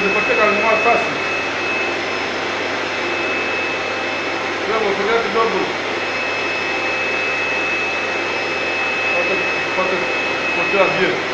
numai acasă. Trebuie să dea jobul. Poate, poate, poate, poate,